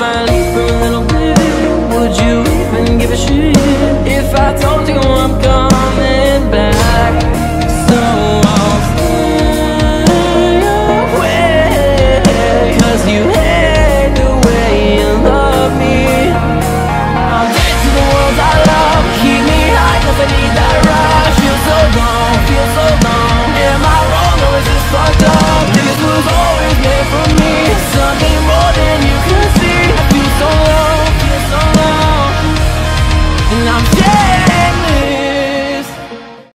finally